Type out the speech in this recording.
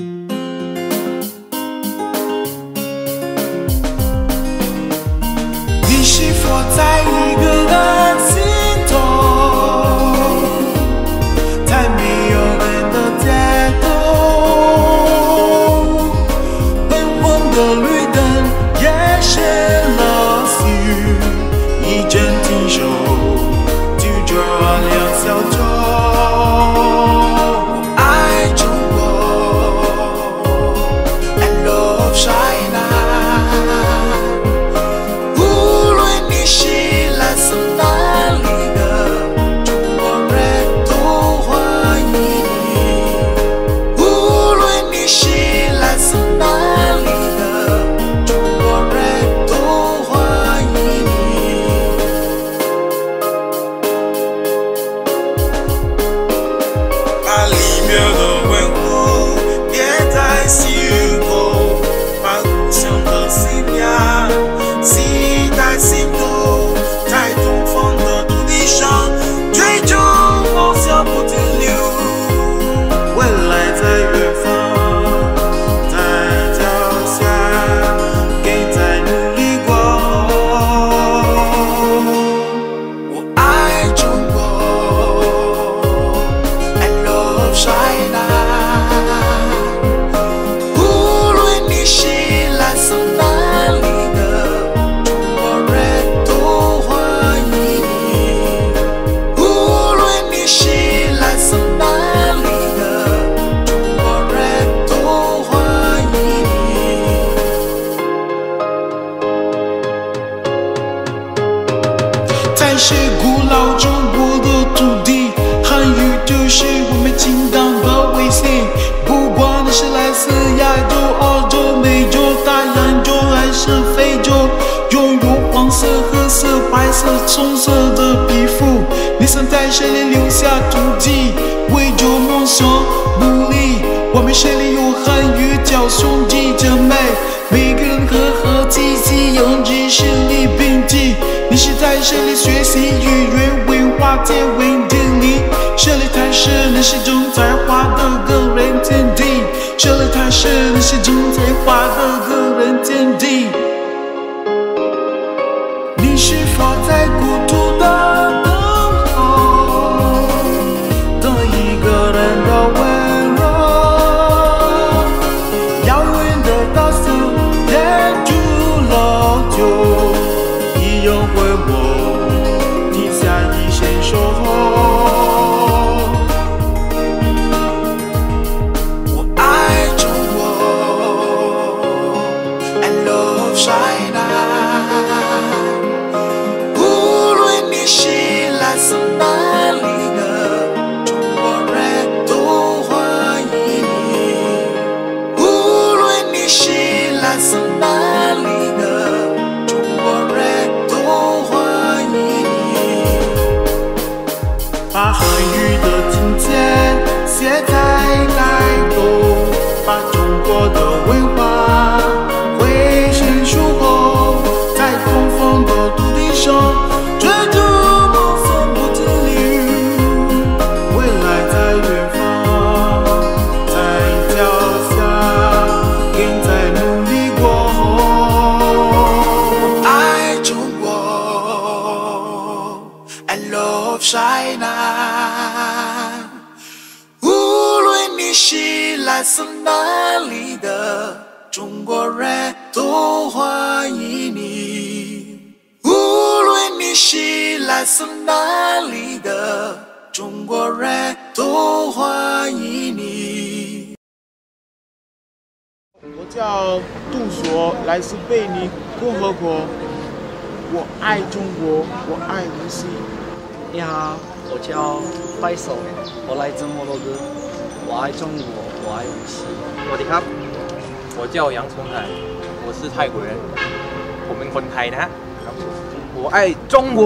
你是否在是古老中国的土地，汉语就是我们精当的微信。不管你是来自亚洲、澳洲、美洲、大洋洲还是非洲，拥有黄色、褐色、白色、棕色的皮肤，你想在这里留下足迹，为着梦想努力。我们心里有汉语叫兄文化、见闻地理，这里才是那些种才华的个人天地，这里才是那些种才华的个人天地。你是否在孤独 Love China。无论你是来自哪里的中国人，都欢迎你。无论你是来自哪里的中国人，都欢迎你。把汉语的境界写在盖头，把中国的 love China。无论你是来自哪里的中国人，都欢迎你。无论你是来自哪里的中国人，都欢迎你。我叫杜索，来自贝宁共和国。我爱中国，我爱无锡。你好，我叫拜手，我来自摩洛哥，我爱中国，我爱无锡。สวัสดีครับ 我叫杨崇海我是泰国人 ผมเป็นคนไทยนะฮะครับผม我爱中国